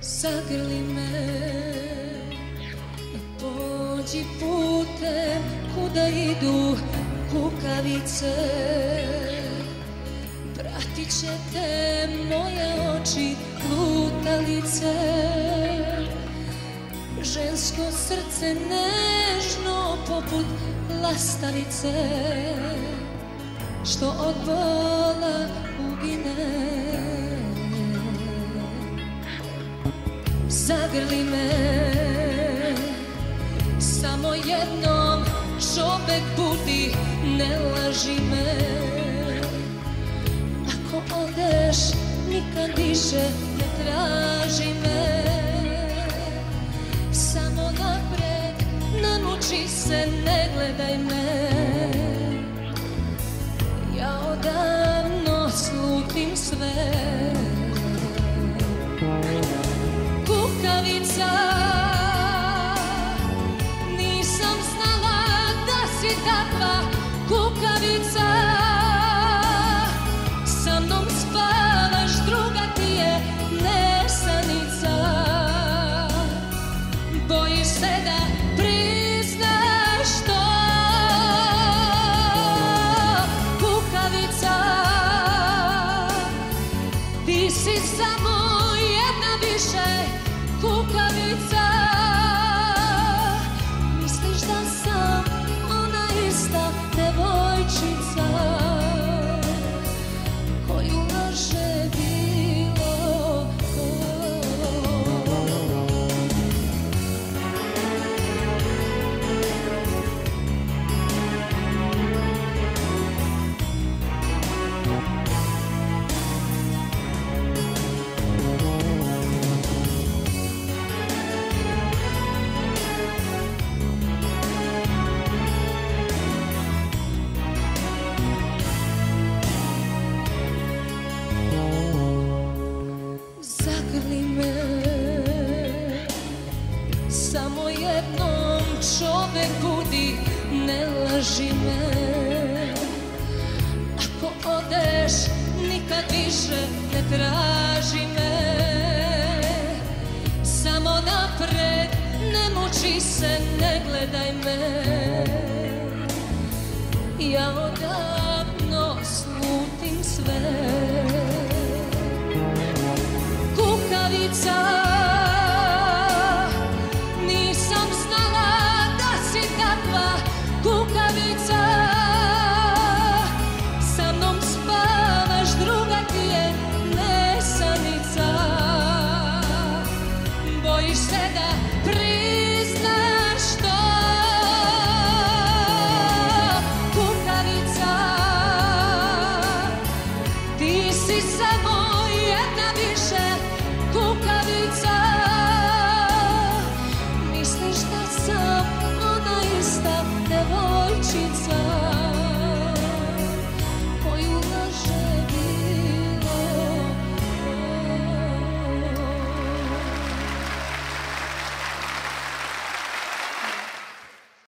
Zagrli me Pođi putem kuda idu kukavice. Pratit će te moje oči lutalice Žensko srce nežno poput lastavice Što od bola ugine. Zagrli me Samo jednom čovek budi Ne laži me. Ako odeš Nikad više ne traži me napred Ne muči se Ne gledaj me. Ja odavno slutim sve. Kukavica Nisam znala da si takva. Kukavica Estamos Samo jednom čovek budi Ne laži me. Ako odeš Nikad više ne traži me. Samo napred Ne muči se Ne gledaj me. Ja odavno slutim sve. Kukavica sheets.